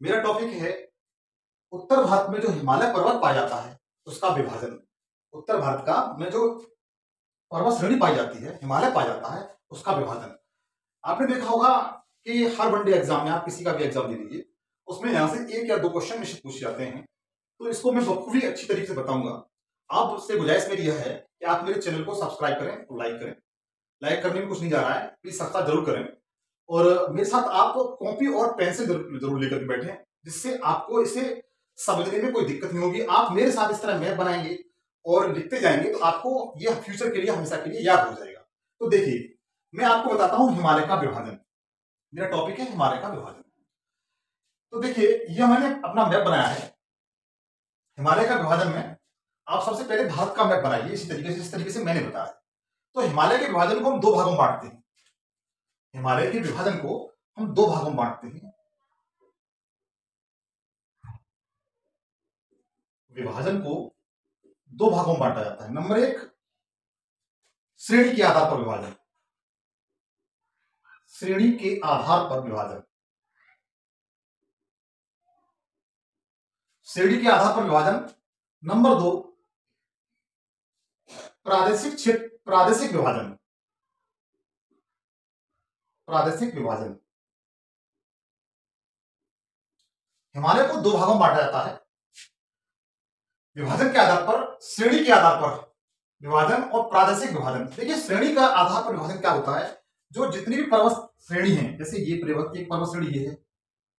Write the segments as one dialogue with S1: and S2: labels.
S1: मेरा टॉपिक है, उत्तर भारत में जो हिमालय पर्वत पाया जाता है, उसका विभाजन। उत्तर भारत का में जो पर्वत श्रेणी पाई जाती है, हिमालय पाया जाता है, उसका विभाजन। आपने देखा होगा कि हर वनडे एग्ज़ाम में आप किसी का भी एग्ज़ाम दे दीजिए, उसमें यहाँ से एक या दो क्वेश्चन निश्चित पूछ जाते हैं। तो इसको मैं बखूबी अच्छी तरीके से बताऊँगा। आपसे गुजारिश मेरी यह है कि आप मेरे चैनल को सब्सक्राइब करें और लाइक करें। लाइक करने में कुछ नहीं जा रहा है प्लीज़ सब्सक्राइब ज़रूर करें। और मेरे साथ आप कॉपी और पेंसिल ज़रूर लेकर बैठे, जिससे आपको इसे समझने में कोई दिक्कत नहीं होगी। आप मेरे साथ इस तरह मैप बनाएँगे और लिखते जाएँगे तो आपको यह फ्यूचर के लिए, हमेशा के लिए याद हो जाएगा। तो देखिए, मैं आपको बताता हूँ हिमालय का विभाजन। मेरा टॉपिक है हिमालय का विभाजन। तो देखिए, यह मैंने अपना मैप बनाया है। हिमालय का विभाजन में आप सबसे पहले भारत का मैप बनाइए, इसी तरीके से इस तरीके से मैंने बताया। तो हिमालय के विभाजन को हम दो भागों में बांटते हैं। हिमालय के विभाजन को हम दो भागों में बांटते हैं। विभाजन को दो भागों में बांटा जाता है। नंबर एक, श्रेणी के आधार पर विभाजन। श्रेणी के आधार पर विभाजन। श्रेणी के आधार पर विभाजन। नंबर दो, प्रादेशिक क्षेत्र, प्रादेशिक विभाजन। प्रादेशिक विभाजन। हिमालय को दो भागों में बांटा जाता है। विभाजन के आधार पर, श्रेणी के आधार पर विभाजन और प्रादेशिक विभाजन। देखिए, श्रेणी का आधार पर विभाजन क्या होता है? जो जितनी भी पर्वत श्रेणी है, जैसे ये पर्वत, एक पर्वत श्रेणी ये है,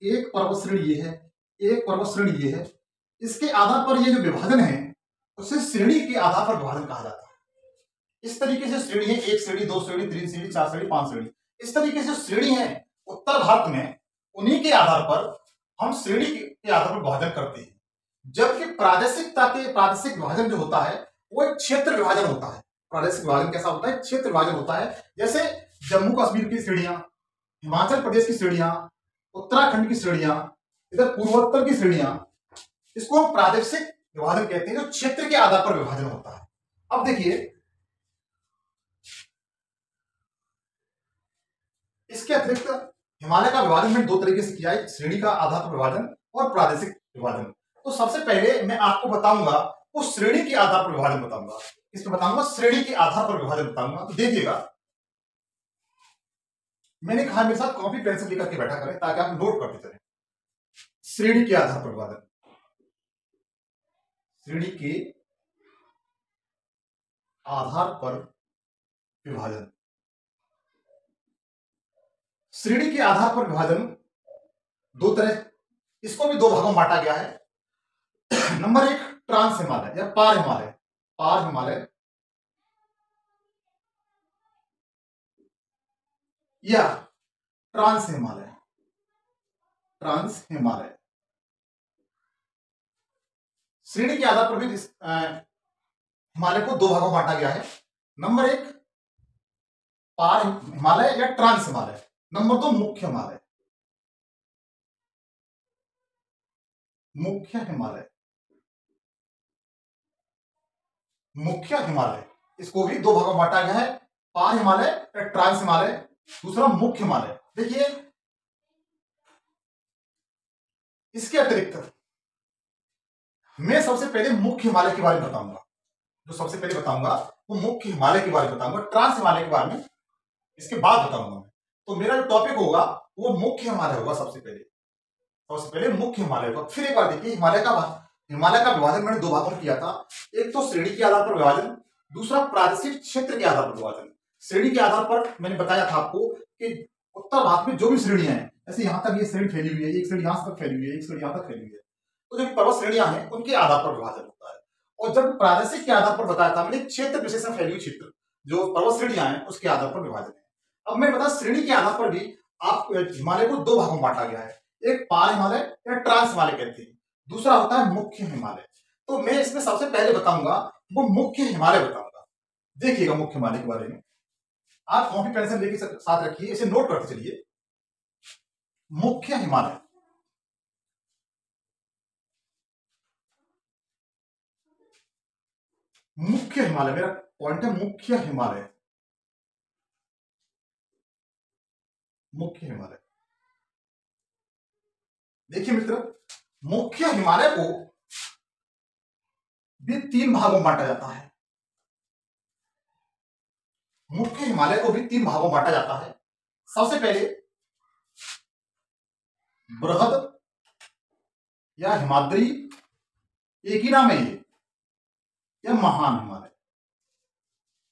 S1: एक पर्वत श्रेणी ये है, एक पर्वत श्रेणी ये है, इसके आधार पर ये जो विभाजन है, उसे श्रेणी के आधार पर विभाजन कहा जाता है। इस तरीके से श्रेणी है, एक श्रेणी, दो श्रेणी, तीन श्रेणी, चार श्रेणी, पाँच श्रेणी। इस तरीके से श्रेणी है, उत्तर भारत में, उन्हीं के आधार पर हम श्रेणी के आधार पर विभाजन करते हैं। जबकि प्रादेशिकता के, प्रादेशिक विभाजन जो होता है, वो एक क्षेत्र विभाजन होता है। प्रादेशिक विभाजन कैसा होता है? क्षेत्र विभाजन होता है। जैसे जम्मू कश्मीर की श्रेणियाँ, हिमाचल प्रदेश की श्रेणियाँ, उत्तराखंड की श्रेणियाँ, इधर पूर्वोत्तर की श्रेणियाँ, इसको हम प्रादेशिक विभाजन कहते हैं, जो क्षेत्र के आधार पर विभाजन होता है। अब देखिए इसके अतिरिक्त हिमालय का विभाजन मैंने दो तरीके से किया है श्रेणी का आधार पर विभाजन और प्रादेशिक विभाजन। तो सबसे पहले मैं आपको बताऊँगा, उस श्रेणी के आधार पर विभाजन बताऊँगा। इसमें बताऊँगा, श्रेणी के आधार पर विभाजन बताऊँगा। तो देखिएगा, मैंने कहा मेरे साथ कॉपी पेंसिल लेकर के बैठा करें ताकि आप नोट करते चले। श्रेणी के आधार पर विभाजन। श्रेणी के आधार पर विभाजन। श्रेणी के आधार पर विभाजन दो तरह, इसको भी दो भागों में बांटा गया है। नंबर एक, ट्रांस हिमालय, या पार हिमालय। पार हिमालय। या ट्रांस हिमालय। ट्रांस हिमालय। श्रेणी के आधार पर भी हिमालय को दो भागों में बांटा गया है। नंबर एक, पार हिमालय या ट्रांस हिमालय। नंबर दो मुख्य हिमालय मुख्य हिमालय। मुख्य हिमालय। इसको भी दो भागों में बांटा गया है। पार हिमालय ट्रांस हिमालय, दूसरा मुख्य हिमालय। देखिए, इसके अतिरिक्त मैं सबसे पहले मुख्य हिमालय के बारे में बताऊँगा। जो सबसे पहले बताऊँगा, वो मुख्य हिमालय के बारे में बताऊँगा, ट्रांस हिमालय के बारे में इसके बाद बताऊँगा। तो मेरा जो टॉपिक होगा, वो मुख्य हिमालय होगा सबसे पहले। सबसे पहले मुख्य हिमालय होगा। फिर एक बार देखिए, हिमालय का हिमालय का विभाजन मैंने दो भागों में किया था। एक तो श्रेणी के आधार पर विभाजन, दूसरा प्रादेशिक क्षेत्र के आधार पर विभाजन। श्रेणी के आधार पर मैंने बताया था आपको कि उत्तर भारत में जो भी श्रेणियाँ हैं, जैसे यहाँ तक ये श्रेणी फैली हुई है, एक श्रेणी यहाँ तक फैली हुई है, एक श्रेणी यहाँ तक फैली हुई है। तो जो पर्वत श्रेणियाँ हैं, उनके आधार पर विभाजन होता है। और जब प्रादेशिक के आधार पर बताया था, मैंने क्षेत्र विशेष फैली हुई क्षेत्र, जो पर्वत श्रेणियाँ हैं, उसके आधार पर विभाजन अब मैं बता श्रेणी के आधार पर भी आप हिमालय को दो भागों में बांटा गया है। एक पार हिमालय या ट्रांस हिमालय कहते हैं। दूसरा होता है मुख्य हिमालय। तो मैं इसमें सबसे पहले बताऊँगा, वो मुख्य हिमालय बताऊँगा। देखिएगा मुख्य हिमालय के बारे में। आप कॉपी पेंसिल लेके साथ रखिए, इसे नोट करते चलिए। मुख्य हिमालय। मुख्य हिमालय, मेरा पॉइंट है मुख्य हिमालय। मुख्य हिमालय। देखिए मित्र, मुख्य हिमालय को भी तीन भागों में बांटा जाता है। मुख्य हिमालय को भी तीन भागों में बांटा जाता है। सबसे पहले बृहद या हिमाद्री, एक ही नाम है ये, या महान हिमालय।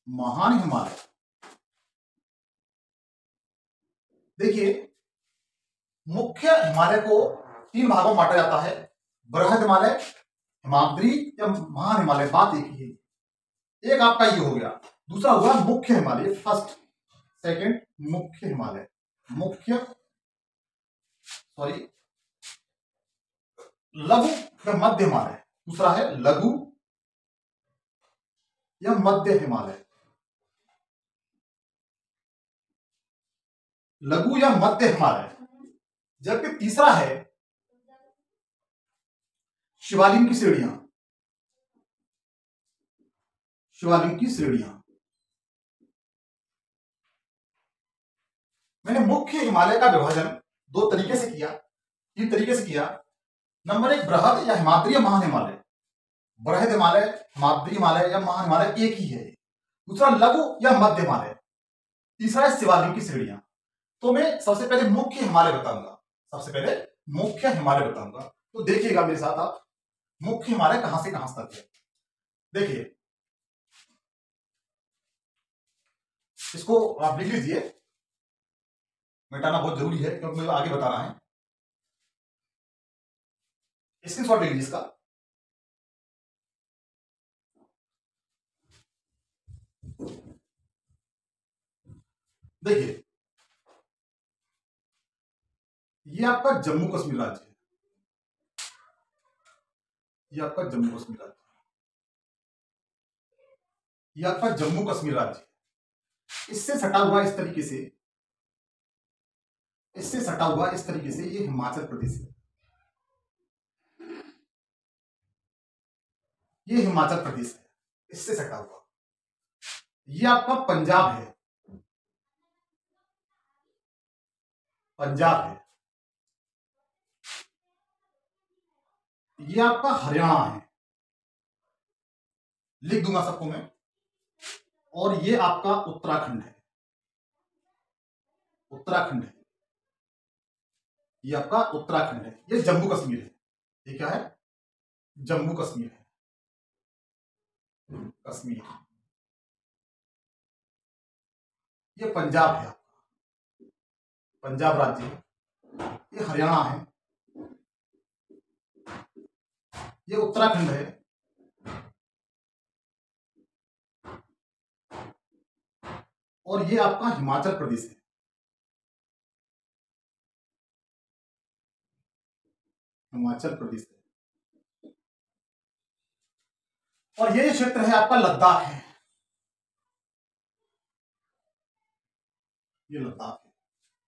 S1: महान हिमालय। देखिए, मुख्य हिमालय को तीन भागों में बांटा जाता है। बृहद हिमालय, हिमाद्री या महान हिमालय, बात एक ही है। एक आपका ये हो गया। दूसरा हुआ मुख्य हिमालय फ़र्स्ट सेकंड मुख्य हिमालय। मुख्य सॉरी लघु या मध्य हिमालय। दूसरा है लघु या मध्य हिमालय। लघु या मध्य हिमालय जबकि तीसरा है, शिवालिंग की श्रेणियाँ। शिवालिंग की श्रेणियाँ। मैंने मुख्य हिमालय का विभाजन दो तरीके से किया, तीन तरीके से किया। नंबर एक, बृहद या हिमाद्री महान हिमालय। बृहद हिमालय, हिमाद्री हिमालय या महान हिमालय एक ही है। दूसरा, लघु या मध्य हिमालय। तीसरा है शिवालिंग की श्रेणियाँ। तो मैं सबसे पहले मुख्य हिमालय बताऊँगा। सबसे पहले मुख्य हिमालय बताऊँगा। तो देखिएगा मेरे साथ आप, मुख्य हिमालय कहाँ से कहाँ तक है? देखिए, इसको आप लिख लीजिए। मिटाना बहुत ज़रूरी है, क्योंकि मुझे आगे बताना है। स्क्रीन शॉट ले लीजिए इसका। देखिए ये आपका जम्मू कश्मीर राज्य है। ये आपका जम्मू कश्मीर राज्य ये आपका जम्मू कश्मीर राज्य इससे सटा हुआ इस तरीके से, इससे सटा हुआ इस तरीके से ये हिमाचल प्रदेश है। ये हिमाचल प्रदेश है। इससे सटा हुआ। ये आपका पंजाब है। पंजाब है। ये आपका हरियाणा है। लिख दूँगा सबको मैं। और ये आपका उत्तराखंड है। उत्तराखंड है। ये आपका उत्तराखंड है। ये जम्मू कश्मीर है। ये क्या है? जम्मू कश्मीर है। कश्मीर। ये पंजाब है आपका। पंजाब राज्य ये हरियाणा है। ये उत्तराखंड है। और ये आपका हिमाचल प्रदेश है। हिमाचल प्रदेश है। और ये क्षेत्र है आपका लद्दाख है। ये लद्दाख है।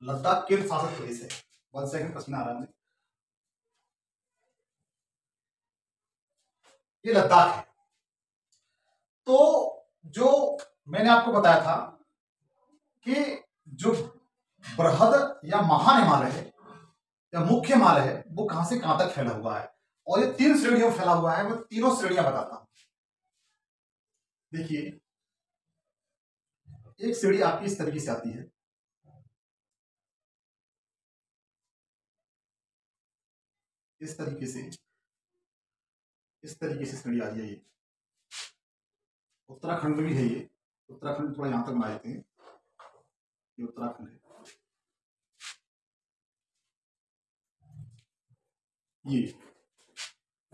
S1: लद्दाख केंद्र शासित प्रदेश है। वन सेकंड, प्रश्न आ रहा है ये लद्दाख है। तो जो मैंने आपको बताया था कि जो बृहद या महान हिमालय है, या मुख्य हिमालय है, वो कहाँ से कहाँ तक फैला हुआ है? और ये तीन श्रेणियों में फैला हुआ है, मैं तीनों श्रेणियाँ बताता हूँ। देखिए, एक श्रेणी आपकी इस तरीके से आती है। इस तरीके से इस तरीके से श्रेणी आ रही है ये। उत्तराखंड में भी है ये। उत्तराखंड थोड़ा यहाँ तक बना देते हैं ये उत्तराखंड है। ये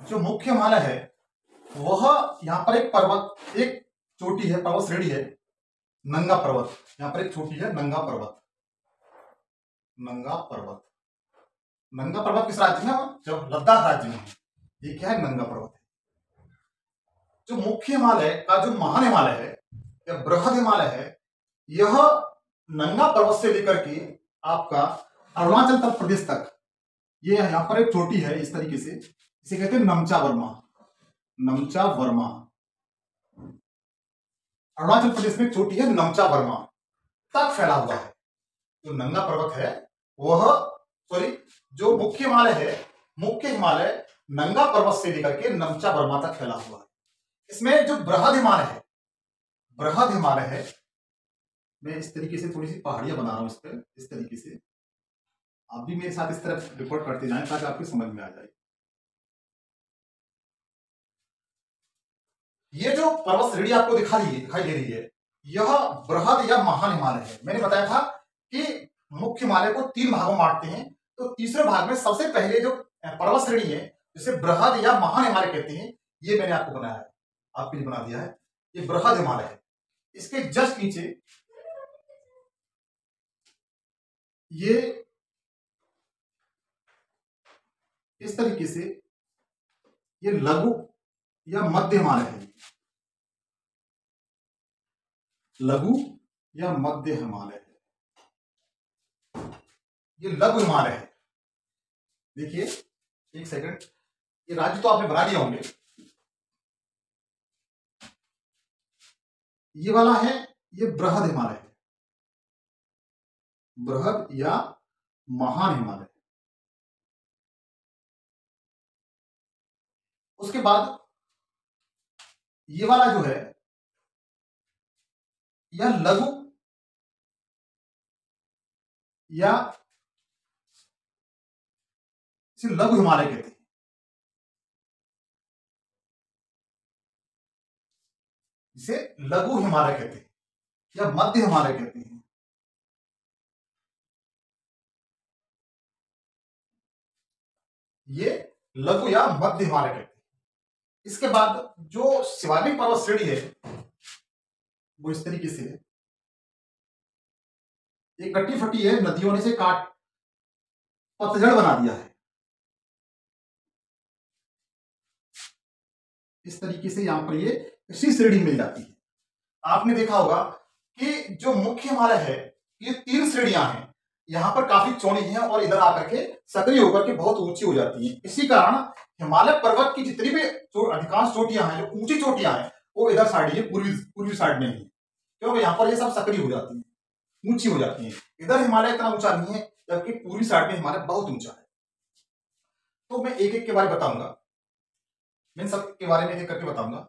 S1: जो मुख्य हिमालय है, वह यहाँ पर एक पर्वत, एक चोटी है, पर्वत श्रेणी है। नंगा पर्वत। यहाँ पर एक चोटी है, नंगा पर्वत। नंगा पर्वत। नंगा पर्वत किस राज्य में जब लद्दाख राज्य में ये क्या है? नंगा पर्वत। जो मुख्य हिमालय का जो महान हिमालय है, या बृहद हिमालय है, यह नंगा पर्वत से लेकर के आपका अरुणाचल प्रदेश तक, ये यहाँ पर एक चोटी है इस तरीके से, इसे कहते हैं नमचा वर्मा। नमचा वर्मा। अरुणाचल प्रदेश में चोटी है नमचा वर्मा। तक फैला हुआ है। जो नंगा पर्वत है, वह सॉरी जो मुख्य हिमालय है, मुख्य हिमालय नंगा पर्वत से लेकर के नमचा वर्मा तक फैला हुआ है। इसमें जो बृहद हिमालय है बृहद हिमालय है, मैं इस तरीके से थोड़ी सी पहाड़ियाँ बना रहा हूँ इस पर, इस तरीके से। आप भी मेरे साथ इस तरफ़ रिपोर्ट करते जाएँ ताकि आपकी समझ में आ जाए। ये जो पर्वत श्रेणी आपको दिखा रही है, दिखाई दे रही है, यह बृहद या महान हिमालय है। मैंने बताया था कि मुख्य हिमालय को तीन भागों में बांटते हैं तो तीसरे भाग में सबसे पहले जो पर्वत श्रेणी है, जिसे बृहद या महान हिमालय कहते हैं, ये मैंने आपको बनाया है। आपके लिए बना दिया है। ये बृहद हिमालय है। इसके जस्ट नीचे ये इस तरीके से ये लघु या मध्य हिमालय है। लघु या मध्य हिमालय है। ये लघु हिमालय है। देखिए, एक सेकंड ये राज्य तो आपने बना दिया होंगे। ये वाला है, ये बृहद हिमालय है। बृहद या महान हिमालय। उसके बाद ये वाला जो है यह लघु या इसे लघु हिमालय कहते हैं। इसे लघु हिमालय कहते हैं, या मध्य हिमालय कहते हैं। ये लघु या मध्य हिमालय कहते हैं। इसके बाद जो शिवालिक पर्वत श्रेणी है, वो इस तरीके से है। एक कट्टी फटी है, नदियों ने से काट, पतझड़ बना दिया है। इस तरीके से यहाँ पर ये इसी श्रेणी मिल जाती है। आपने देखा होगा कि जो मुख्य हिमालय है, ये तीन श्रेणियाँ हैं। यहाँ पर काफ़ी चौड़ी हैं और इधर आकर के सक्रिय होकर के बहुत ऊँची हो जाती हैं। इसी कारण हिमालय पर्वत की जितनी भी अधिकांश चोटियाँ हैं, जो ऊँची चोटियाँ हैं, वो इधर साइड ये पूर्वी पूर्वी साइड में ही क्योंकि यहाँ पर ये सब सक्रिय हो जाती है, ऊँची हो जाती है। इधर हिमालय इतना ऊँचा नहीं है, जबकि पूर्वी साइड में हिमालय बहुत ऊँचा है। तो मैं एक एक के बारे में बताऊँगा। मैं सब के बारे में एक करके बताऊँगा।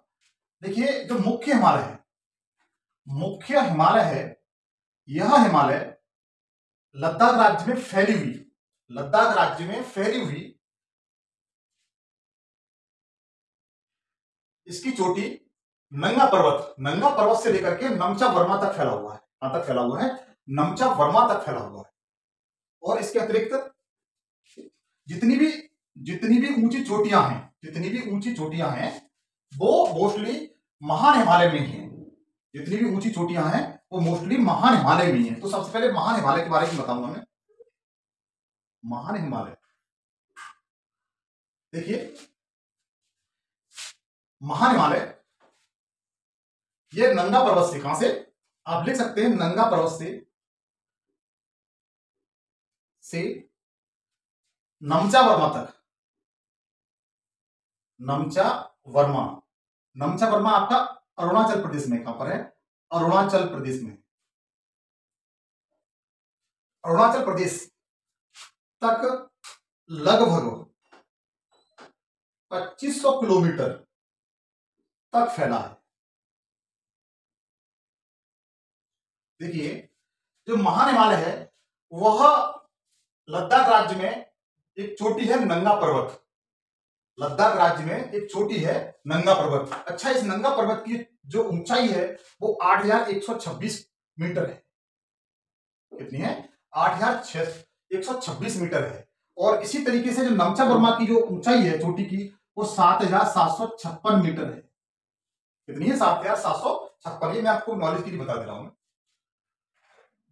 S1: देखिए, जो मुख्य हिमालय है, मुख्य हिमालय है, यह हिमालय लद्दाख राज्य में फैली हुई, लद्दाख राज्य में फैली हुई, इसकी चोटी नंगा पर्वत नंगा पर्वत से लेकर के नमचा वर्मा तक फैला हुआ है कहाँ तक फैला हुआ है, नमचा वर्मा तक फैला हुआ है। और इसके अतिरिक्त जितनी भी जितनी भी ऊँची चोटियाँ हैं, जितनी भी ऊँची चोटियाँ हैं, वो मोस्टली महान हिमालय में ही है। जितनी भी ऊँची चोटियाँ हैं, वो मोस्टली महान हिमालय में ही है। तो सबसे पहले महान हिमालय के बारे में बताऊँगा मैं महान हिमालय। देखिए, महान हिमालय, ये नंगा पर्वत से, कहाँ से? आप लिख सकते हैं नंगा पर्वत से से नमचा वर्मा तक। नमचा वर्मा। नमचा वर्मा आपका अरुणाचल प्रदेश में, कहाँ पर है? अरुणाचल प्रदेश में। अरुणाचल प्रदेश तक लगभग 2500 किलोमीटर तक फैला है। देखिए, जो महान हिमालय है, वह लद्दाख राज्य में एक चोटी है नंगा पर्वत। लद्दाख राज्य में एक चोटी है नंगा पर्वत। अच्छा इस नंगा पर्वत की जो ऊंचाई है, वो आठ हज़ार एक सौ छब्बीस मीटर है। कितनी है? आठ हज़ार एक सौ छब्बीस मीटर है। और इसी तरीके से जो नमचा वर्मा की जो ऊंचाई है, चोटी की, वो सात हज़ार सात सौ छप्पन मीटर है। कितनी है? सात हज़ार सात सौ छप्पन। ये मैं आपको नॉलेज के लिए बता दे रहा हूँ।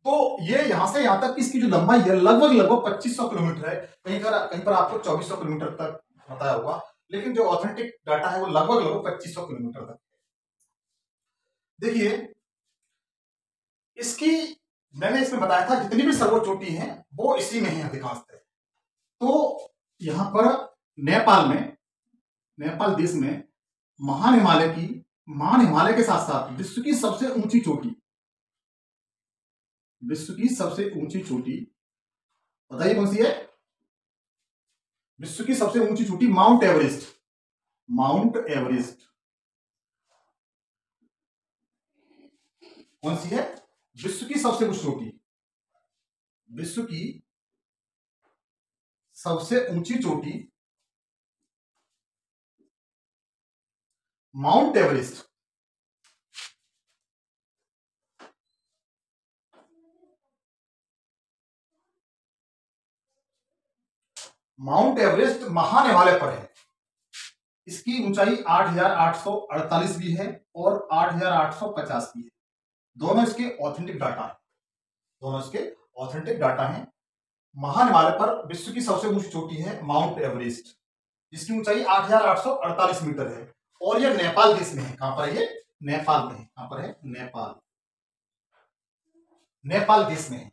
S1: तो ये यहाँ से यहाँ तक इसकी जो लंबाई है, लगभग लगभग 2500 किलोमीटर है। कहीं पर कहीं पर आपको 2400 किलोमीटर तक बताया होगा लेकिन जो ऑथेंटिक डाटा है वो लगभग लगभग 2500 किलोमीटर तक देखिए, इसकी, मैंने इसमें बताया था, जितनी भी सर्वोच्च चोटी है, वो इसी में है अधिकांश तो यहाँ पर नेपाल में, नेपाल देश में महान हिमालय की, महान हिमालय के साथ साथ विश्व की सबसे ऊँची चोटी, विश्व की सबसे ऊँची चोटी, बताइए कौन सी है? विश्व की सबसे ऊँची चोटी माउंट एवरेस्ट। Mount Everest. कौन सी है? विश्व की सबसे ऊँची चोटी। विश्व की सबसे ऊँची चोटी माउंट एवरेस्ट। माउंट एवरेस्ट महान हिमालय पर है। इसकी ऊंचाई 8,848 भी है और 8,850 भी है। दोनों इसके ऑथेंटिक डाटा है। दोनों इसके ऑथेंटिक डाटा है। महान हिमालय पर विश्व की सबसे ऊँची चोटी है माउंट एवरेस्ट जिसकी ऊंचाई 8,848 मीटर है। और यह नेपाल देश में है। कहाँ पर है ये? नेपाल में है। कहाँ पर है? नेपाल। नेपाल देश में है।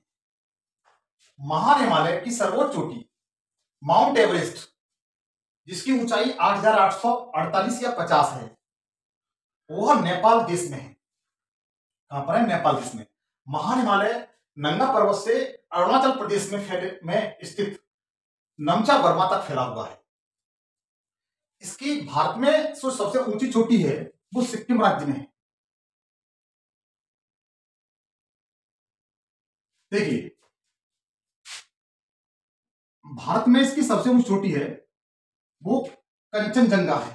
S1: महान हिमालय की सर्वोच्च चोटी माउंट एवरेस्ट जिसकी ऊंचाई 8,848 या 50 है वह नेपाल देश में है। कहाँ पर है? नेपाल देश में। महान हिमालय नंगा पर्वत से अरुणाचल प्रदेश में फैले में स्थित नमचा वर्मा तक फैला हुआ है। इसकी भारत में जो सबसे ऊँची चोटी है वो सिक्किम राज्य में है। देखिए भारत में इसकी सबसे ऊँची चोटी है, वो कंचनजंगा है।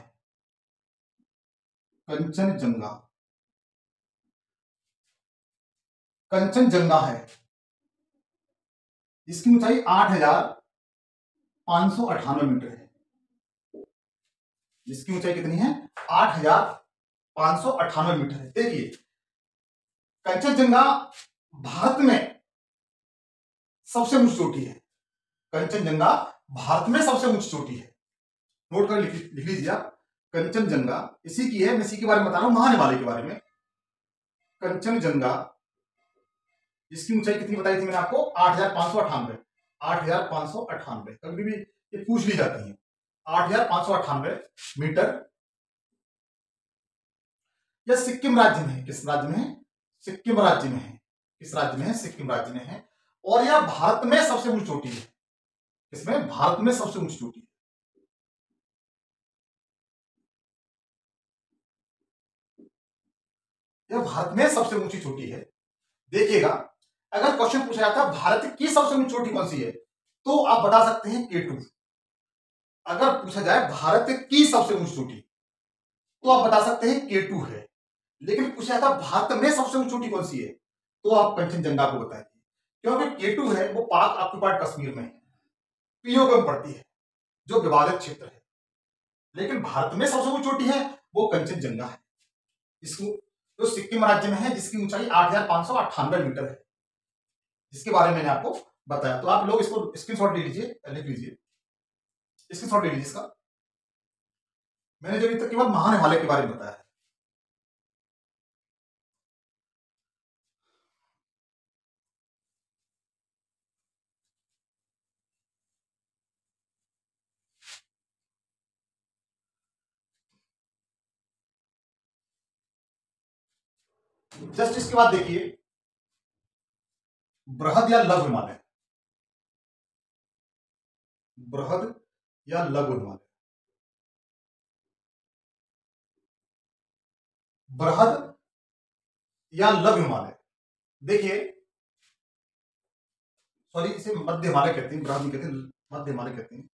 S1: कंचनजंगा। कंचनजंगा है। इसकी ऊंचाई आठ हज़ार पाँच सौ अठानवे मीटर है। इसकी ऊंचाई कितनी है? आठ हज़ार पाँच सौ अठानवे मीटर है। देखिए, कंचनजंगा भारत में सबसे ऊँची चोटी है। कंचनजंगा भारत में सबसे ऊँची चोटी है। नोट कर लिख लीजिए आप। कंचनजंगा इसी की है, मैं इसी के बारे में बता रहा हूँ, महान हिमालय के बारे में। कंचनजंगा इसकी ऊंचाई कितनी बताई थी मैंने आपको? आठ हज़ार पाँच सौ अठानवे आठ हज़ार पाँच सौ अठानवे कभी भी ये पूछ ली जाती है। आठ हज़ार पाँच सौ अठानवे मीटर। यह सिक्किम राज्य में है। किस राज्य में है? सिक्किम राज्य में है। किस राज्य में है? सिक्किम राज्य में है। और यह भारत में सबसे ऊँची चोटी है। इसमें भारत में सबसे ऊँची चोटी है। यह भारत में सबसे ऊँची चोटी है। देखिएगा, अगर क्वेश्चन पूछा जाता है, भारत की सबसे ऊँची चोटी कौन सी है? तो आप बता सकते हैं के टू अगर पूछा जाए, भारत की सबसे ऊँची चोटी तो आप बता सकते हैं के टू है। लेकिन पूछा जाता है, भारत में सबसे ऊँची चोटी कौन सी है? तो आप कंचनजंगा को बताएँगे क्योंकि के टू है, वो पाक ऑक्यूपाइड कश्मीर में है। पीओके में पड़ती है, जो विवादित क्षेत्र है। लेकिन भारत में सबसे ऊँची चोटी है, वो कंचनजंगा है। इसको, जो तो सिक्किम राज्य में है, जिसकी ऊंचाई आठ हज़ार पाँच सौ अट्ठानवे मीटर है। जिसके बारे में मैंने आपको बताया। तो आप लोग इसको स्क्रीनशॉट ले लीजिए लिख लीजिए स्क्रीनशॉट ले लीजिए इसका। मैंने जो अभी तक केवल महान हिमालय के बारे में बताया है। जस्ट इसके बाद देखिए, बृहद या लघु हिमालय। बृहद या लघु हिमालय। बृहद या लघु हिमालय। देखिए सॉरी इसे मध्य हिमालय कहते हैं, बृहद कहते हैं मध्य हिमालय कहते हैं।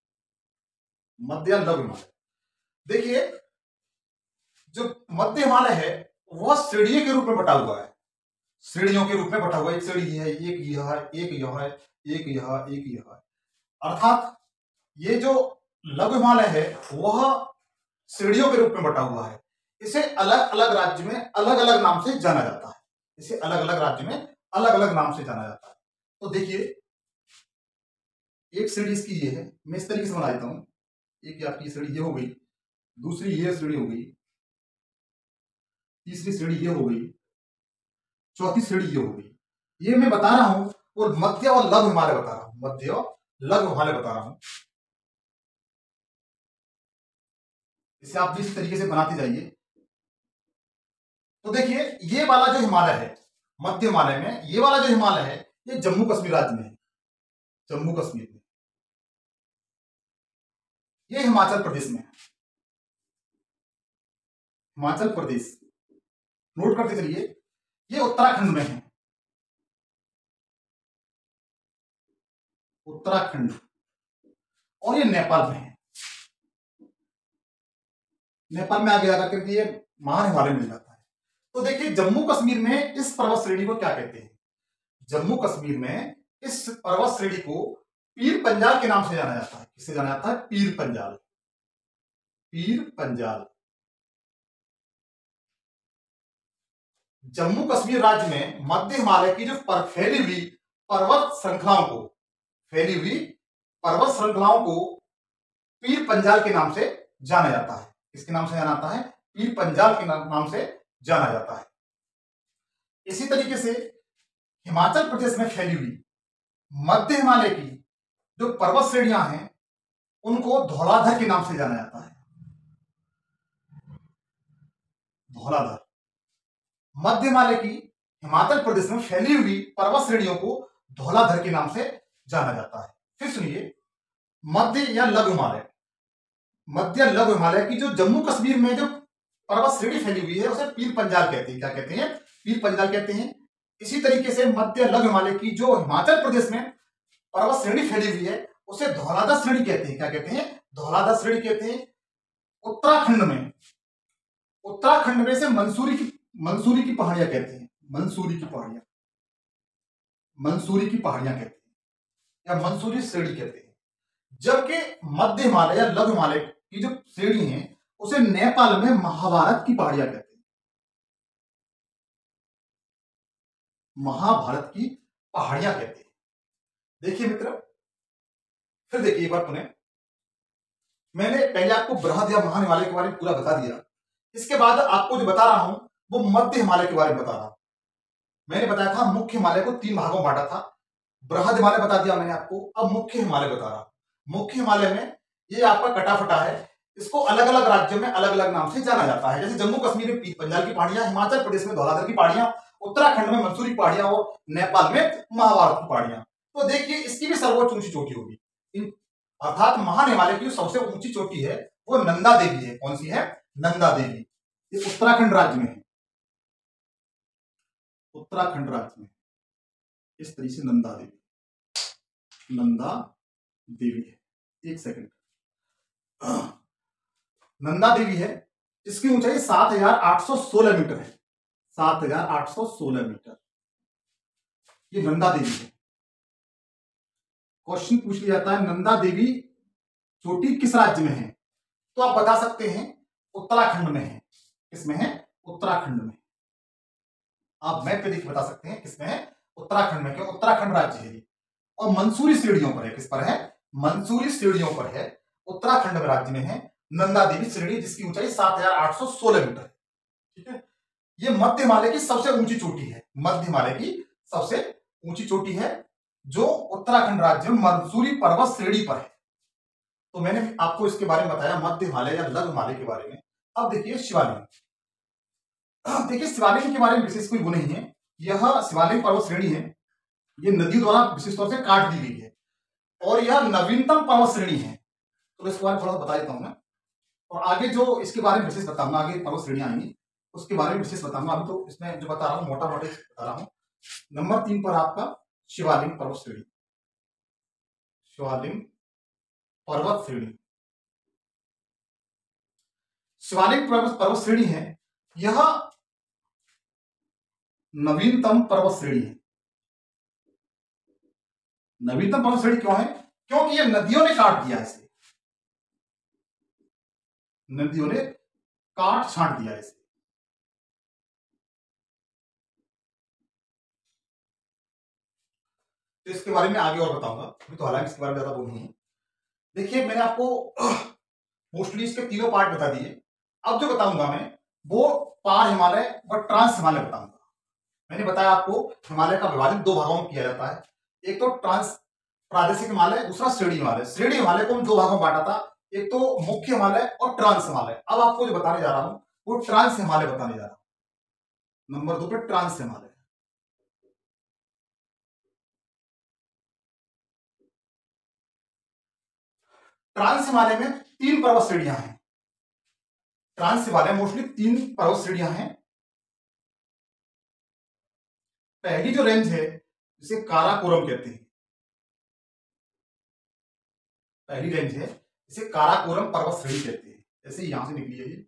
S1: मध्य या लघु हिमालय। देखिए, जो मध्य हिमालय है वह सीढ़ी के रूप में बटा हुआ है। श्रेणियों के रूप में बटा हुआ एक सीढ़ी है, एक यह है, एक यह है, एक यह एक यह है। अर्थात ये जो लघु हिमालय है, वह सीढ़ियों के रूप में बटा हुआ है। इसे अलग अलग राज्य में अलग अलग नाम से जाना जाता है। इसे अलग अलग राज्य में अलग अलग नाम से जाना जाता है। तो देखिए, एक सीढ़ी इसकी ये है। मैं इस तरीके से बना देता हूँ। एक आपकी सीढ़ी ये हो गई, दूसरी ये सीढ़ी हो गई। तीसरी श्रेणी ये हो गई। चौथी श्रेणी ये हो गई। ये मैं बता रहा हूँ और मध्य और लघु हिमालय बता रहा हूँ। मध्य और लघु हिमालय बता रहा हूँ। इसे आप जिस तरीके से बनाते जाइए। तो देखिए, ये वाला जो हिमालय है, मध्य हिमालय में, ये वाला जो हिमालय है, ये जम्मू कश्मीर राज्य में है। जम्मू कश्मीर में। ये हिमाचल प्रदेश में है। हिमाचल प्रदेश। नोट करते चलिए। ये उत्तराखंड में है। उत्तराखंड। और ये नेपाल में है। नेपाल में आगे जाकर के ये महान हिमालय मिल जाता है। तो देखिए जम्मू कश्मीर में इस पर्वत श्रेणी को क्या कहते हैं? जम्मू कश्मीर में इस पर्वत श्रेणी को पीर पंजाल के नाम से जाना जाता है। किससे जाना जाता है? पीर पंजाल। पीर पंजाल। जम्मू कश्मीर राज्य में मध्य हिमालय की जो फैली हुई पर्वत श्रृंखलाओं को, फैली हुई पर्वत श्रृंखलाओं को पीर पंजाल के नाम से जाना जाता है। किसके नाम से जाना जाता है? पीर पंजाल के नाम से जाना जाता है। इसी तरीके से हिमाचल प्रदेश में फैली हुई मध्य हिमालय की जो पर्वत श्रेणियाँ हैं, उनको धौलाधर के नाम से जाना जाता है। धौलाधर। मध्य हिमालय की हिमाचल प्रदेश में फैली हुई पर्वत श्रेणियों को धौलाधर के नाम से जाना जाता है। फिर सुनिए, मध्य या लघु हिमालय मध्य लघु हिमालय की जो जम्मू कश्मीर में जो पर्वत श्रेणी फैली हुई है, उसे पीर पंजाल कहते हैं। क्या कहते हैं? पीर पंजाल कहते हैं। इसी तरीके से मध्य लघु हिमालय की जो हिमाचल प्रदेश में पर्वत श्रेणी फैली हुई है, उसे धौलाधा श्रेणी कहते हैं। क्या कहते हैं? धौलाधा श्रेणी कहते हैं। उत्तराखंड में उत्तराखंड में से मंसूरी की मंसूरी की पहाड़ियाँ कहते हैं। मंसूरी की पहाड़ियाँ। मंसूरी की पहाड़ियाँ कहते हैं। या मंसूरी श्रेणी कहते हैं। जबकि मध्य हिमालय या लघु हिमालय की जो श्रेणी है, उसे नेपाल में महाभारत की पहाड़ियाँ कहते हैं। महाभारत की पहाड़ियाँ कहते हैं। देखिए मित्र, फिर देखिए एक बार पुनः। मैंने पहले आपको बृहद या महान हिमालय के बारे में पूरा बता दिया। इसके बाद आपको जो बता रहा हूँ वो मध्य हिमालय के बारे में बता रहा मैंने बताया था, मुख्य हिमालय को तीन भागों में बांटा था। बृहद हिमालय बता दिया मैंने आपको, अब मुख्य हिमालय बता रहा मुख्य हिमालय में ये आपका कटाफटा है, इसको अलग अलग राज्यों में अलग अलग नाम से जाना जाता है। जैसे जम्मू कश्मीर में पंजाल की पहाड़ियाँ, हिमाचल प्रदेश में धौलाधर की पहाड़ियाँ, उत्तराखंड में मंसूरी पहाड़ियाँ और नेपाल में महाभारत की पहाड़ियाँ। तो देखिए, इसकी भी सर्वोच्च ऊँची चोटी होगी। अर्थात महान हिमालय की सबसे ऊँची चोटी है, वो नंदा देवी है। कौन सी है? नंदा देवी। ये उत्तराखंड राज्य में है। उत्तराखंड राज्य में। इस तरीके से नंदा देवी। नंदा देवी है। एक सेकंड नंदा देवी है इसकी ऊंचाई सात हज़ार आठ सौ सोलह मीटर है। सात हज़ार आठ सौ सोलह मीटर। ये नंदा देवी है। क्वेश्चन पूछ लिया जाता है, नंदा देवी चोटी किस राज्य में है? तो आप बता सकते हैं, उत्तराखंड में है। किसमें है? उत्तराखंड में आप मैप पे देख बता सकते हैं किसमें है? उत्तराखंड में, क्यों? उत्तराखंड राज्य है और मंसूरी सीढ़ियों पर है, किस पर है? मंसूरी सीढ़ियों पर है। उत्तराखंड राज्य में है, नंदा देवी श्रेणी, जिसकी ऊंचाई सात हज़ार आठ सौ सोलह मीटर है। ठीक है? ये मध्य हिमालय की सबसे ऊँची चोटी है। मध्य हिमालय की सबसे ऊँची चोटी है, जो उत्तराखंड राज्य में मंसूरी पर्वत श्रेणी पर है। तो मैंने आपको इसके बारे में बताया, मध्य हिमालय या लघु हिमालय के बारे में। अब देखिए शिवालिंग देखिए, शिवालिंग के बारे में विशेष कोई वो नहीं है। यह शिवालिंग पर्वत श्रेणी है। ये नदी द्वारा विशेष तौर से काट दी गई है। और यह नवीनतम पर्वत श्रेणी है। तो इसके बारे में थोड़ा बता देता हूँ मैं। और आगे जो इसके बारे में विशेष बताऊँगा, आगे पर्वत श्रेणी आएँगी, उसके बारे में विशेष बताऊँगा। अभी तो इसमें जो बता रहा हूँ, मोटा मोटे बता रहा हूँ। नंबर तीन पर आपका शिवालिंग पर्वत श्रेणी। शिवालिंग पर्वत श्रेणी। पर्वत पर्वत श्रेणी है। यह नवीनतम पर्वत श्रेणी है। नवीनतम पर्वत श्रेणी क्यों है? क्योंकि यह नदियों ने काट दिया इसे। नदियों ने काट छांट दिया इसे। तो इसके बारे में आगे और बताऊँगा। अभी तो हालाँकि इसके बारे में ज़्यादा बोल नहीं। है देखिए, मैंने आपको मोस्टली इसके तीनों पार्ट बता दिए। अब जो बताऊँगा मैं, वो पार हिमालय और ट्रांस हिमालय बताऊँगा। मैंने बताया आपको, हिमालय का विभाजन दो भागों में किया जाता है। एक तो ट्रांस प्रादेशिक हिमालय, दूसरा श्रेणी हिमालय। श्रेणी हिमालय को हम दो भागों में बांटा था, एक तो मुख्य हिमालय और ट्रांस हिमालय। अब आपको जो बताने जा रहा हूँ, वो ट्रांस हिमालय बताने जा रहा हूँ। नंबर दो पे ट्रांस हिमालय। ट्रांस हिमालय में तीन पर्वत श्रेणियाँ हैं। ट्रांस हिमालय मोस्टली तीन पर्वत श्रेणियाँ हैं। पहली जो रेंज है, जिसे काराकोरम कहते हैं। पहली रेंज है इसे काराकोरम पर्वत श्रेणी कहते हैं। जैसे यहाँ से निकली है ये।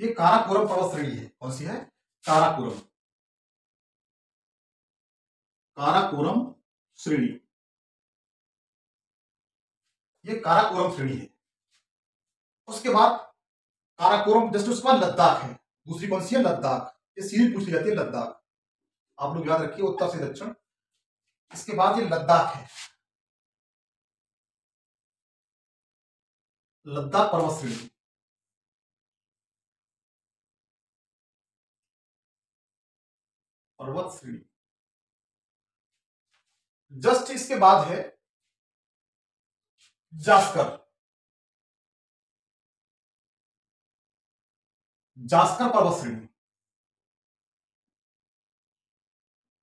S1: ये काराकोरम पर्वत श्रेणी है। कौन सी है? काराकोरम काराकोरम श्रेणी। ये काराकोरम श्रेणी है। उसके बाद काराकोरम जस्ट उसके बाद लद्दाख है। दूसरी कौन सी है? लद्दाख। ये सीरीज़ पूछी जाती है लद्दाख। आप लोग याद रखिए, उत्तर से दक्षिण। इसके बाद ये लद्दाख है। लद्दाख पर्वत श्रेणी पर्वत श्रेणी जस्ट इसके बाद है जास्कर। जास्कर पर्वत श्रेणी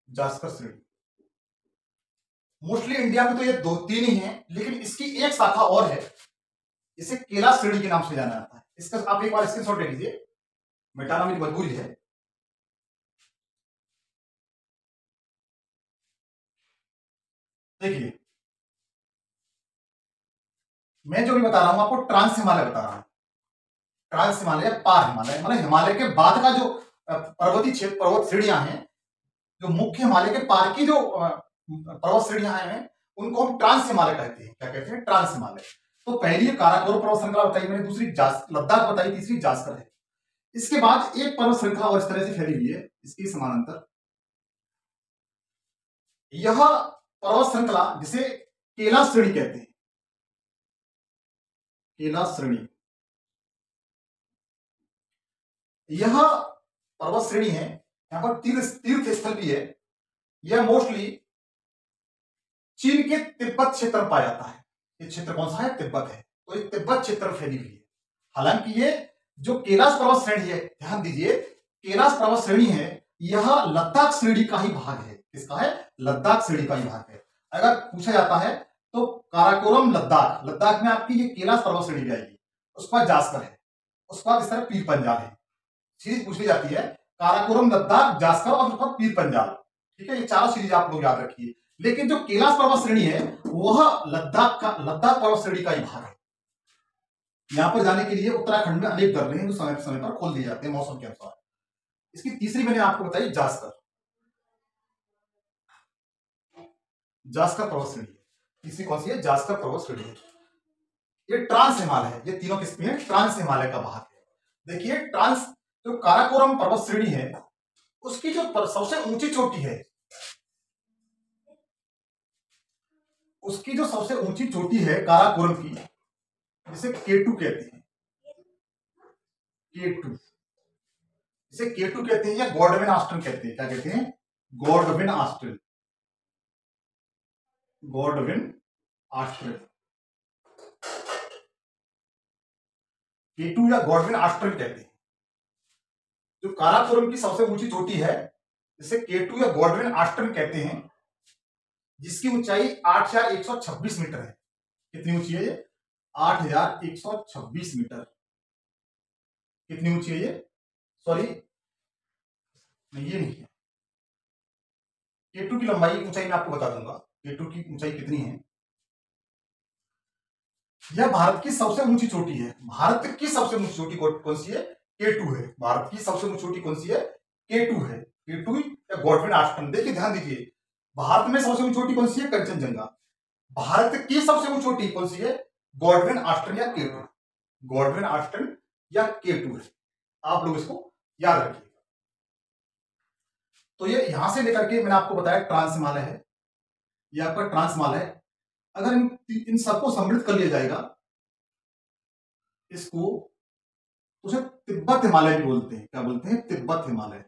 S1: जास्कर श्रेणी मोस्टली इंडिया में तो ये दो तीन ही हैं, लेकिन इसकी एक शाखा और है। इसे केला श्रेणी के नाम से जाना जाता है। इसका, आप एक बार स्क्रीनशॉट ले लीजिए। मिटाना मेरी मजबूरी है। देखिए, मैं जो भी बता रहा हूँ, आपको ट्रांस हिमालय बता रहा हूँ। ट्रांस हिमालय, पार हिमालय मतलब हिमालय के बाद का जो पर्वतीय क्षेत्र, पर्वत श्रेणियाँ हैं, जो मुख्य हिमालय के पार की जो पर्वत श्रेणियाँ हैं, उनको हम ट्रांस हिमालय कहते हैं। क्या कहते हैं? ट्रांस हिमालय। तो पहली काराकोर पर्वत श्रृंखला बताई मैंने, दूसरी लद्दाख बताई, तीसरी जासकर है। इसके बाद एक पर्वत श्रृंखला और इस तरह से फैली हुई है, इसकी समानांतर। यह पर्वत श्रृंखला जिसे केला श्रेणी कहते हैं। केला श्रेणी। यह पर्वत श्रेणी है, यहाँ पर तीर्थ तीर्थ स्थल भी है। यह मोस्टली चीन के तिब्बत क्षेत्र पाया जाता है। ये क्षेत्र कौन सा है? तिब्बत है। तो ये तिब्बत क्षेत्र फैली हुई है। हालाँकि ये जो कैलाश पर्वत श्रेणी है, ध्यान दीजिए, कैलाश पर्वत श्रेणी है, यह लद्दाख श्रेणी का ही भाग है। किसका है? लद्दाख श्रेणी का ही भाग है। अगर पूछा जाता है तो काराकोरम लद्दाख लद्दाख में आपकी ये कैलाश पर्वत श्रेणी भी आएगी। उसके बाद जासकर है। उसके बाद इस तरह पीर पंजाब है। सीरीज़ पूछी जाती है, काराकोरम, लद्दाख, जास्कर और उसके बाद पीर पंजाब। ठीक है, ये चारों सीरीज़ आप लोग याद रखिए। लेकिन जो कैलाश पर्वत श्रेणी है, वह लद्दाख का, लद्दाख पर्वत श्रेणी का ही भाग है। यहाँ पर जाने के लिए उत्तराखंड में अनेक दर्रे हैं जो समय समय पर खोल दिए जाते हैं मौसम के अनुसार। इसकी तीसरी मैंने आपको बताई, जास्कर। जास्कर पर्वत श्रेणी तीसरी कौन सी है? जास्कर पर्वत श्रेणी ये ट्रांस हिमालय है। ये तीनों किस्में ट्रांस हिमालय का भाग है। देखिए, ट्रांस जो काराकोरम पर्वत श्रेणी है, उसकी जो सबसे ऊँची चोटी है, उसकी जो सबसे ऊँची चोटी है काराकोरम की, जिसे केटू कहते हैं। केटू इसे केटू कहते हैं या गॉडविन आस्टन कहते हैं। क्या कहते हैं? Godwin Austen Godwin Austen K2 या गॉडविन आस्ट्रेल कहते हैं। जो काराकोरम की सबसे ऊँची चोटी है, जिसे केटू या गॉडविन आस्ट्रेल कहते हैं, जिसकी ऊंचाई आठ हज़ार एक सौ छब्बीस मीटर है। कितनी ऊँची है ये? आठ हज़ार एक सौ छब्बीस मीटर। कितनी ऊँची है ये? सॉरी नहीं, ये नहीं है। केटू की लंबाई ऊंचाई मैं आपको बता दूँगा। केटू की ऊंचाई कितनी है? यह भारत की सबसे ऊँची चोटी है। भारत की सबसे ऊँची चोटी कौन सी है? केटू है। भारत की सबसे चोटी कौन सी है? केटू है। केटू या गॉडविन आश्रम देखिए ध्यान दीजिए। भारत में सबसे चोटी कौन सी है? कंचनजंगा। भारत की सबसे चोटी कौन सी है? गॉडविन आस्टन या केटू गॉडविन आस्टन या केटू है। आप लोग इसको याद रखिएगा तो ये यहाँ से लेकर के मैंने आपको बताया ट्रांस हिमालय है। ये आपका ट्रांसमाल है। अगर इन इन सबको सम्मिलित कर लिया जाएगा, इसको उसे तिब्बत हिमालय भी बोलते हैं। क्या बोलते हैं? तिब्बत हिमालय।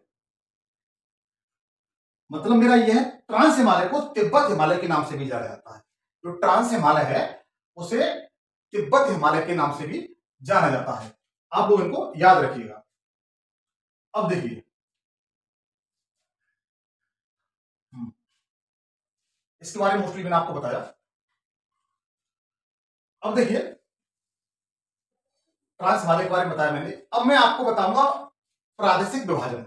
S1: मतलब मेरा यह है ट्रांस हिमालय को तिब्बत हिमालय के नाम से भी जाना जाता है। जो ट्रांस हिमालय है, उसे तिब्बत हिमालय के नाम से भी जाना जाता है। आप लोग इनको याद रखिएगा। अब देखिए। इसके बारे में मोस्टली मैंने आपको बताया। अब देखिए ट्रांस हिमालय के बारे में बताया मैंने। अब मैं आपको बताऊँगा प्रादेशिक विभाजन।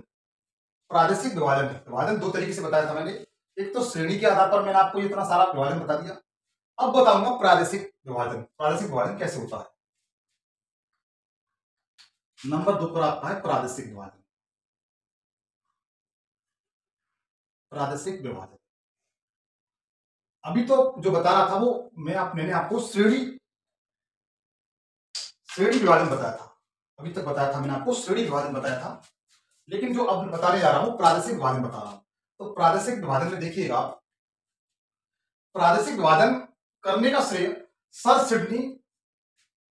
S1: प्रादेशिक विभाजन विभाजन दो तरीके से बताया था मैंने। एक तो श्रेणी के आधार पर मैंने आपको इतना सारा विभाजन बता दिया। अब बताऊँगा प्रादेशिक विभाजन। प्रादेशिक विभाजन कैसे होता है? नंबर दो पर आपका है प्रादेशिक विभाजन। प्रादेशिक विभाजन। अभी तो जो बता रहा था वो मैं आप मैंने आपको श्रेणी श्रेणी विभाजन बताया था। अभी तक बताया था मैंने आपको, श्रेणी विभाजन बताया था। लेकिन जो अब बताने जा रहा हूँ, प्रादेशिक विभाजन बता रहा हूँ। तो प्रादेशिक विभाजन में देखिएगा प्रादेशिक विभाजन करने का श्रेय सर सिडनी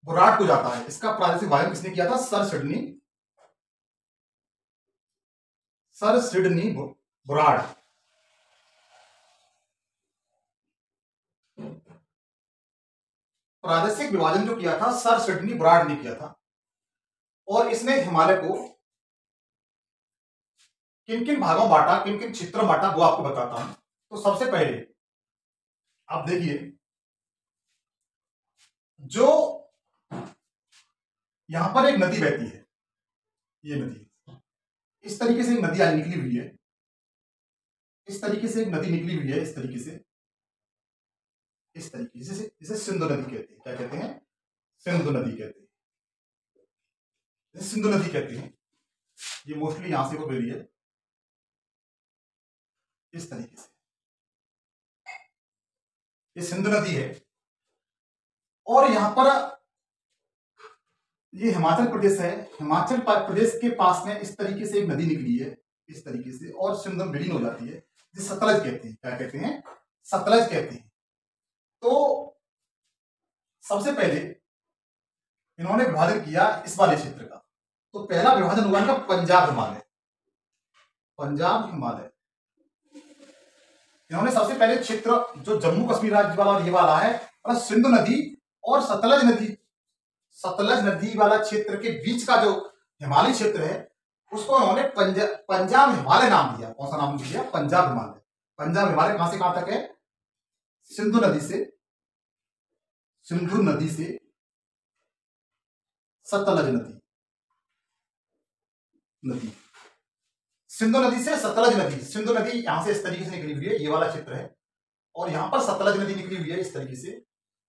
S1: बुराट को जाता है। इसका प्रादेशिक विभाजन किसने किया था? Sir Sidney sir Sidney Burrard प्रादेशिक विभाजन जो किया था, सर सिडनी ब्राड ने किया था। और इसने हिमालय को किन किन भागों बांटा किन किन क्षेत्रों बांटा, वो आपको बताता हूँ। तो सबसे पहले, आप देखिए, जो यहाँ पर एक नदी बहती है, ये नदी। इस तरीके से एक नदी आज निकली हुई है। इस तरीके से एक नदी निकली हुई है, इस तरीके से। इस तरीके से इसे सिंधु नदी कहते हैं, क्या कहते हैं? सिंधु नदी कहते हैं। सिंधु नदी कहते हैं, ये मोस्टली यहाँ से को रही है। इस तरीके से। ये सिंधु नदी है। और यहाँ पर ये हिमाचल प्रदेश है। हिमाचल प्रदेश के पास में इस तरीके से एक नदी निकली है, इस तरीके से, और सिंधु विलीन हो जाती है, जिसे सतलज कहते हैं। क्या कहते हैं? सतलज कहते हैं। तो सबसे पहले इन्होंने विभाजन किया इस वाले क्षेत्र का। तो पहला विभाजन हुआ इनका पंजाब हिमालय। पंजाब हिमालय। इन्होंने सबसे पहले क्षेत्र जो जम्मू कश्मीर राज्य वाला ये वाला है और सिंधु नदी और सतलज नदी सतलज नदी वाला क्षेत्र के बीच का जो हिमालय क्षेत्र है उसको उन्होंने पंजा, पंजाब हिमालय नाम दिया। कौन सा नाम दिया? पंजाब हिमालय। पंजाब हिमालय कहाँ से कहाँ तक है? सिंधु नदी से, सिंधु नदी से सतलज नदी नदी। सिंधु नदी से सतलज नदी, सिंधु नदी यहाँ से इस तरीके से निकली हुई है, ये वाला क्षेत्र है। और यहाँ पर सतलज नदी निकली हुई है इस तरीके से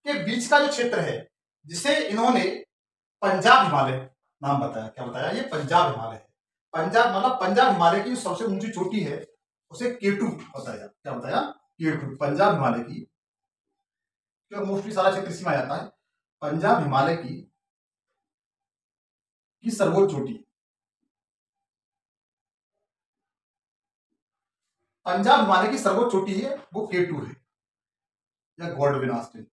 S1: के बीच का जो क्षेत्र है, जिसे इन्होंने पंजाब हिमालय नाम बताया, क्या बताया? ये पंजाब हिमालय है। पंजाब मतलब पंजाब हिमालय की सबसे ऊँची चोटी है, उसे केटू बताया, क्या बताया? केटू पंजाब हिमालय की क्योंकि मोस्टली सारा क्षेत्र इसी में आ जाता है। पंजाब हिमालय की की सर्वोच्च चोटी। पंजाब हिमालय की सर्वोच्च चोटी है, वो के टू है, या गॉडविन ऑस्टिन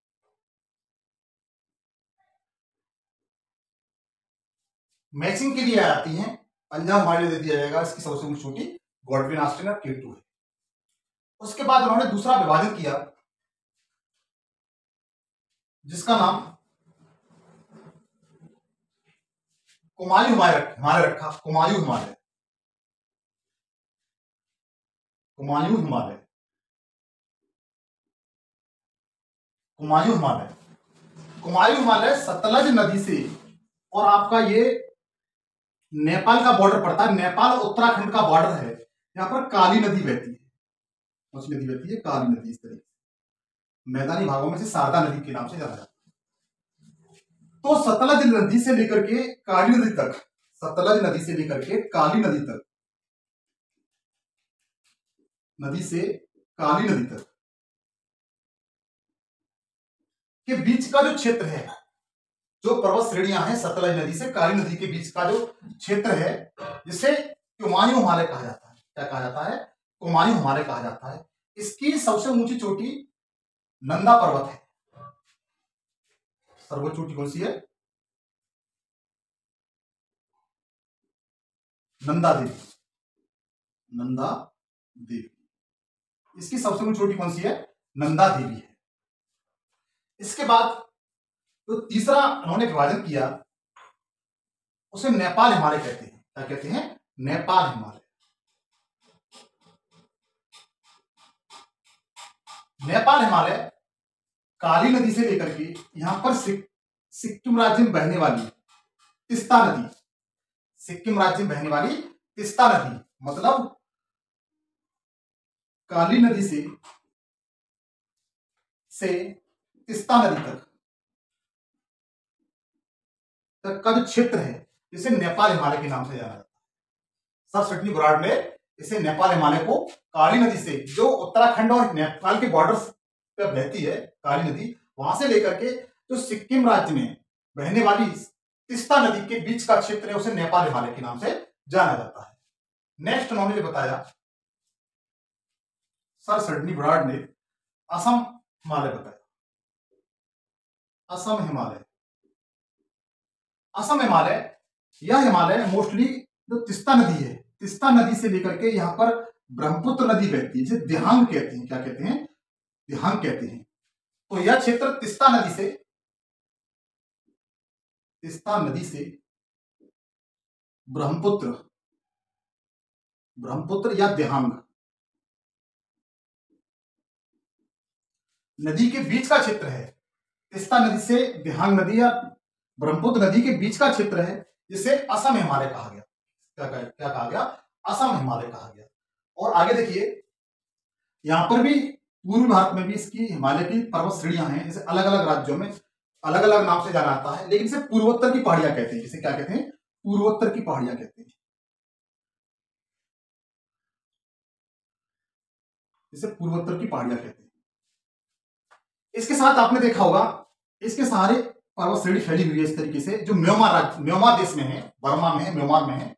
S1: मैचिंग के लिए आती है, पंजाब हिमालय दे दिया जाएगा, इसकी सबसे ऊँची चोटी गॉडविन ऑस्टिन और के टू है। उसके बाद उन्होंने दूसरा विभाजन किया, जिसका नाम कुमायूं हिमालय हिमालय रखा कुमायूं हिमालय कुमायूं हिमालय कुमायूं हिमालय कुमायूं हिमालय सतलज नदी से, और आपका ये नेपाल का बॉर्डर पड़ता है। नेपाल उत्तराखंड का बॉर्डर है। यहाँ पर काली नदी बहती है। कौन सी नदी बहती है, काली नदी इस तरीके मैदानी भागों में से शारदा नदी के नाम से जाना जाता है। तो सतलज नदी से लेकर के काली नदी तक, सतलज नदी से लेकर के काली नदी तक, नदी से काली नदी तक के बीच का जो क्षेत्र है, जो पर्वत श्रेणियाँ हैं सतलज नदी से काली नदी के बीच का जो क्षेत्र है, जिसे हिमालय कहा जाता है। क्या कहा जाता है? कुमायूं हमारे कहा जाता है। इसकी सबसे ऊँची चोटी नंदा पर्वत है। सर्वोच्च चोटी कौन सी है? नंदा देवी। नंदा देवी। इसकी सबसे ऊँची चोटी कौन सी है? नंदा देवी है। इसके बाद तो तीसरा उन्होंने विभाजन किया, उसे नेपाल हिमालय कहते हैं। क्या कहते हैं? नेपाल हिमालय। नेपाल हिमालय, काली नदी से लेकर के यहाँ पर सिक्किम राज्य में बहने वाली तिस्ता नदी। सिक्किम राज्य में बहने वाली तिस्ता नदी मतलब काली नदी से से तिस्ता नदी तक। तक का जो क्षेत्र है जिसे नेपाल हिमालय के नाम से जाना जाता है। सब सटनी बुराड ने इसे नेपाल हिमालय को काली नदी से, जो उत्तराखंड और नेपाल के बॉर्डर पर बहती है, काली नदी, वहाँ से लेकर के जो सिक्किम राज्य में बहने वाली तिस्ता नदी के बीच का क्षेत्र है, उसे नेपाल हिमालय के नाम से जाना जाता है। नेक्स्ट उन्होंने बताया, सर सडनी ब्राड ने असम हिमालय बताया। असम हिमालय। असम हिमालय, यह हिमालय मोस्टली जो तिस्ता नदी है तिस्ता नदी से लेकर के यहाँ पर ब्रह्मपुत्र नदी बहती है, जिसे दिहांग कहते हैं। क्या कहते हैं? दिहांग कहते हैं। तो यह क्षेत्र तिस्ता नदी से, तिस्ता नदी से ब्रह्मपुत्र ब्रह्मपुत्र या देहांग। नदी के बीच का क्षेत्र है। तिस्ता नदी से देहांग नदी या ब्रह्मपुत्र नदी के बीच का क्षेत्र है, जिसे असम हिमालय कहा गया क्या कहा, क्या कहा गया? असम हिमालय कहा गया। और आगे देखिए यहाँ पर भी पूर्वी भारत में भी इसकी हिमालय की पर्वत श्रेणियाँ हैं। जैसे अलग अलग राज्यों में अलग अलग नाम से जाना जाता है लेकिन इसे पूर्वोत्तर की पहाड़ियाँ कहते हैं। जिसे क्या कहते हैं? पूर्वोत्तर की पहाड़ियाँ कहते हैं। इसे पूर्वोत्तर की पहाड़ियाँ कहते हैं। इसके साथ आपने देखा होगा इसके सहारे पर्वत श्रेणी फैली हुई है इस तरीके से जो म्योमा राज्य म्योमा देश में है बर्मा में है म्योमार में है।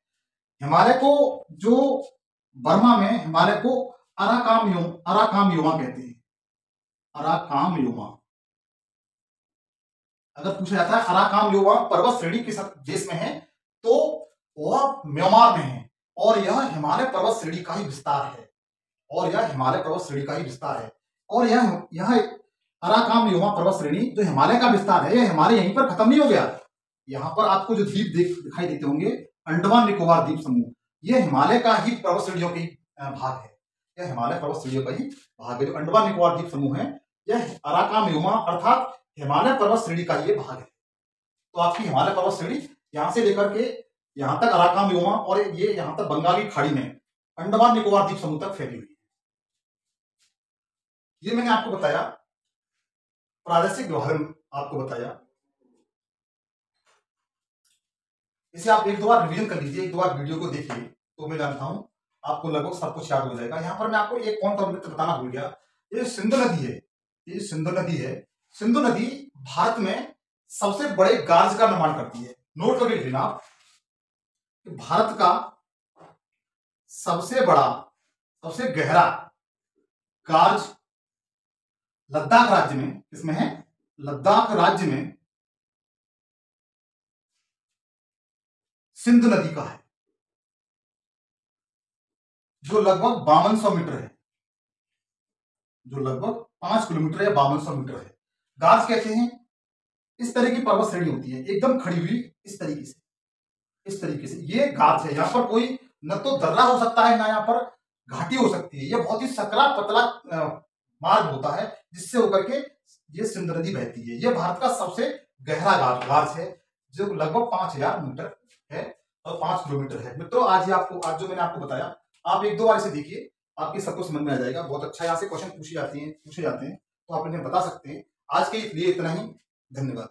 S1: हिमालय को जो बर्मा में हिमालय को अराकाम यो अराकाम युवा कहते हैं। अराकाम युवा अगर पूछा जाता है अराकाम युवा पर्वत श्रेणी किस देश में है तो वह म्यांमार में है, और यह हिमालय पर्वत श्रेणी का ही विस्तार है। और यह हिमालय पर्वत श्रेणी का ही विस्तार है। और यह यह अराकाम युवा पर्वत श्रेणी जो हिमालय का विस्तार है, यह हिमालय यहीं पर खत्म नहीं हो गया। यहाँ पर आपको जो द्वीप दिखाई देते होंगे अंडमान निकोबार द्वीप समूह। यह हिमालय का ही पर्वत श्रेणियों की भाग है। यह हिमालय पर्वत श्रेणियों का ही भाग है, जो अंडमान निकोबार द्वीप समूह है। यह अराकाम युमा अर्थात हिमालय पर्वत श्रेणी का ये भाग है। तो आपकी हिमालय पर्वत श्रेणी यहाँ से लेकर के यहाँ तक अराकाम युमा और ये यहाँ तक बंगाली खाड़ी में अंडमान निकोबार द्वीप समूह तक फैली हुई है। ये मैंने आपको बताया, प्रादेशिक विभाजन आपको बताया इसे आप एक दो बार रिवीजन कर लीजिए, एक दो बार वीडियो को देखिए तो मैं जानता हूँ आपको लगभग सब कुछ याद हो जाएगा। यहाँ पर मैं आपको एक कौन मित्र बताना भूल गया। ये सिंधु नदी है, ये सिंधु नदी है। सिंधु नदी भारत में सबसे बड़े गार्ज का निर्माण करती है। नोट करके लिखना आप भारत का सबसे बड़ा, सबसे गहरा गार्ज लद्दाख राज्य में, किसमें है? लद्दाख राज्य में सिंधु नदी का है, जो लगभग बावन सौ मीटर है, जो लगभग पाँच किलोमीटर या बावन सौ मीटर है। गाज कहते हैं? इस तरह की पर्वत श्रेणी होती है, एकदम खड़ी हुई इस तरीके से, इस तरीके से। ये घास है, यहाँ पर कोई न तो दर्रा हो सकता है, ना यहाँ पर घाटी हो सकती है। ये बहुत ही सकरा पतला मार्ग होता है, जिससे होकर के ये सिंध नदी बहती है। ये भारत का सबसे गहरा घास है, जो लगभग पाँच हज़ार मीटर है, और पाँच किलोमीटर है। मित्रों, आज ही आपको, आज जो मैंने आपको बताया, आप एक दो बार इसे देखिए, आपके सबको समझ में आ जाएगा। बहुत अच्छा यहाँ से क्वेश्चन पूछे जाते हैं, पूछे जाते हैं तो आप इन्हें बता सकते हैं। आज के लिए इतना ही। धन्यवाद।